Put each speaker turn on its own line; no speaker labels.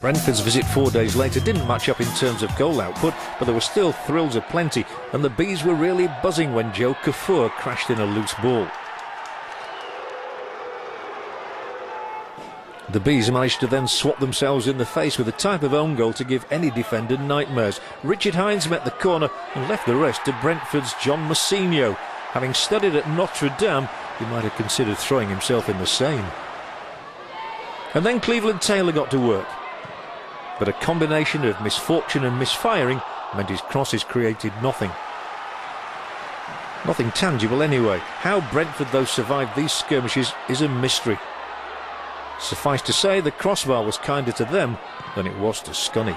Brentford's visit four days later didn't match up in terms of goal output, but there were still thrills aplenty, and the Bees were really buzzing when Jo Kuffour crashed in a loose ball. The Bees managed to then swap themselves in the face with a type of own goal to give any defender nightmares. Richard Hinds met the corner and left the rest to Brentford's John Mousinho. Having studied at Notre Dame, he might have considered throwing himself in the Seine. And then Cleveland Taylor got to work. But a combination of misfortune and misfiring meant his crosses created nothing. Nothing tangible anyway. How Brentford, though, survived these skirmishes is a mystery. Suffice to say, the crossbar was kinder to them than it was to Scunny.